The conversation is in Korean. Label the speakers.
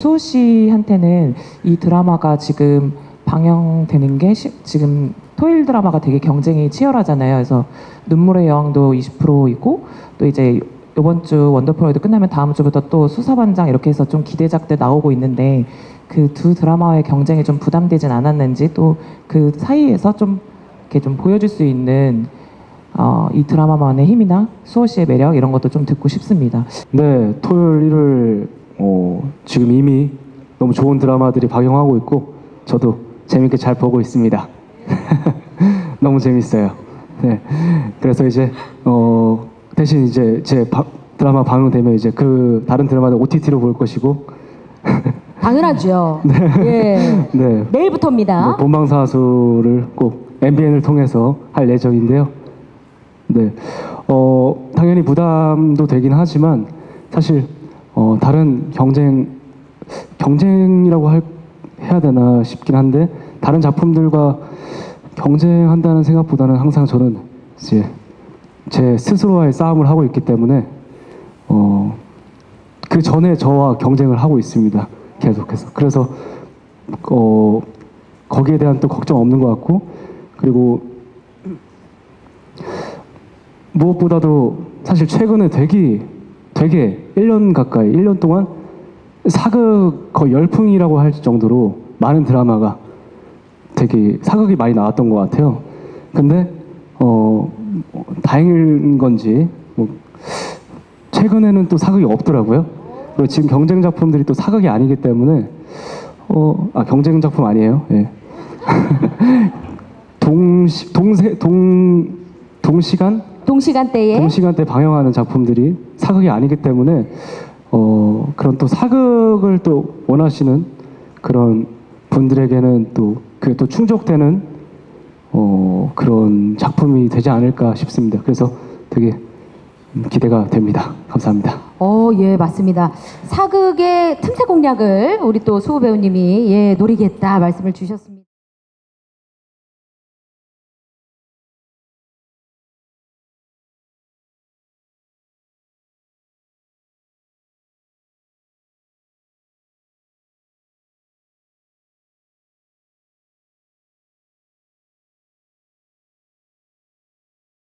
Speaker 1: 수호 씨한테는 이 드라마가 지금 방영되는 게 시- 지금 토일 드라마가 되게 경쟁이 치열하잖아요. 그래서 눈물의 여왕도 20%이고 또 이제 이번 주 원더풀월드 끝나면 다음 주부터 또 수사반장 이렇게 해서 좀 기대작들 나오고 있는데 그 두 드라마의 경쟁이 좀 부담되진 않았는지 또 그 사이에서 좀 이렇게 좀 보여줄 수 있는 어, 이 드라마만의 힘이나 수호 씨의 매력 이런 것도 좀 듣고 싶습니다.
Speaker 2: 네, 토요일 일요일 어, 지금 이미 너무 좋은 드라마들이 방영하고 있고 저도 재밌게 잘 보고 있습니다. 너무 재밌어요. 네, 그래서 이제 어, 대신 이제 제 바- 드라마 방영되면 이제 그 다른 드라마는 OTT로 볼 것이고
Speaker 3: 당연하죠. 예.
Speaker 2: 네,
Speaker 3: 내일부터입니다.
Speaker 2: 네, 본방사수를 꼭 MBN을 통해서 할 예정인데요. 네, 어, 당연히 부담도 되긴 하지만 사실 어, 다른 경쟁 경쟁이라고 할, 해야 되나 싶긴 한데 다른 작품들과 경쟁한다는 생각보다는 항상 저는 이제 제 스스로와의 싸움을 하고 있기 때문에 어, 그 전에 저와 경쟁을 하고 있습니다. 계속해서. 그래서 어, 거기에 대한 또 걱정 없는 것 같고 그리고 무엇보다도 사실 최근에 되게 되게 1년 가까이 1년 동안 사극 거의 열풍이라고 할 정도로 많은 드라마가 되게 사극이 많이 나왔던 것 같아요. 근데 어 뭐, 다행인 건지 뭐 최근에는 또 사극이 없더라고요. 그리고 지금 경쟁 작품들이 또 사극이 아니기 때문에 어, 아 경쟁 작품 아니에요. 예. 동시 동세 동 동시간
Speaker 3: 동시간대에
Speaker 2: 동시간대 방영하는 작품들이 사극이 아니기 때문에 어 그런 또 사극을 또 원하시는 그런 분들에게는 또 그게 또 충족되는 어 그런 작품이 되지 않을까 싶습니다. 그래서 되게 음, 기대가 됩니다. 감사합니다.
Speaker 3: 어, 예, 맞습니다. 사극의 틈새 공략을 우리 또 수호 배우님이 예, 노리겠다 말씀을 주셨습니다.